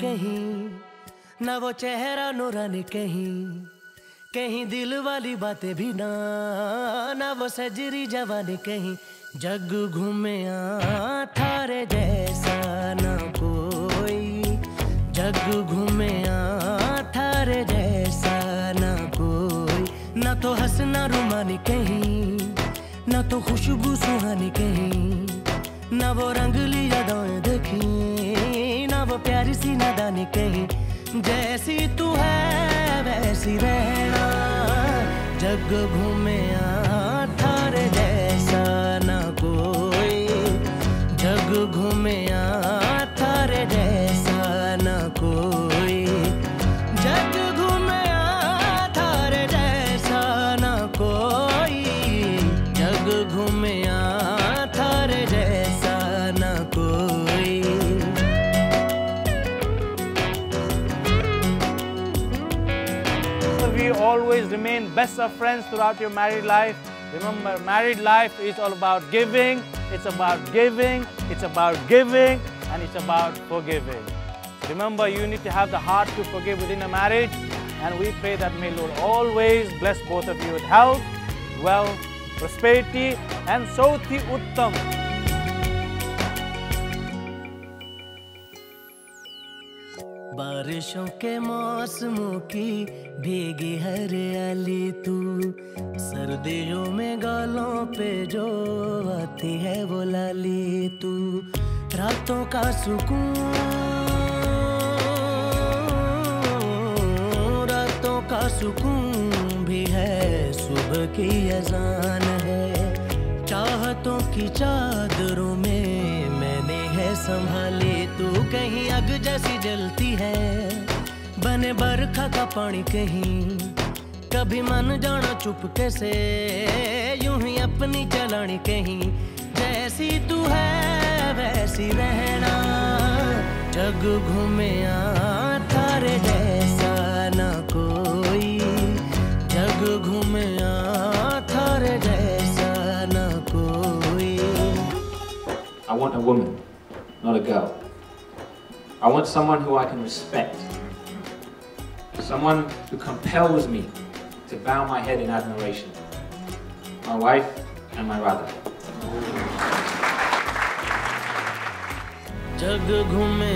कहीं ना वो चेहरा नूरानी कहीं कहीं दिल वाली बातें भी ना ना वो सजरी जवानी कहीं, जग घूमे थारे जैसा ना कोई, जग घूमे थारे जैसा ना कोई, ना तो हंसना रुमानी कहीं, ना तो खुशबू सुहानी कहीं ना वो रंगली यादें ना वो नादानी कहीं, जैसी तू है, वैसी रहना। जग घूमे थर जैसा ना कोई। जग घूमे थर जैसा ना कोई। We always remain best of friends throughout your married life. Remember, married life is all about giving, it's about giving, it's about giving, and it's about forgiving. Remember, you need to have the heart to forgive within a marriage, and we pray that may Lord always bless both of you with health, wealth, prosperity, and Sauti Uttam. बारिशों के मौसमों की भीगी हरियाली तू। सर्दियों में गालों पे जो आती है वो लाली तू। रातों का सुकून, रातों का सुकून भी है। सुबह की अजान है। चाहतों की चादरों में संभाली तू कहीं अग जैसी जलती है। बने बरखा का पानी कहीं कभी मन जाना चुपके से। यूँ ही अपनी चलानी कहीं जैसी तू है वैसी रहना। जग घूमे थारे जैसा ना कोई। जग घूमे थारे जैसा ना कोई। I want a woman, not a girl. I want someone who I can respect. Someone who compels me to bow my head in admiration. My wife and my brother. जग घूमे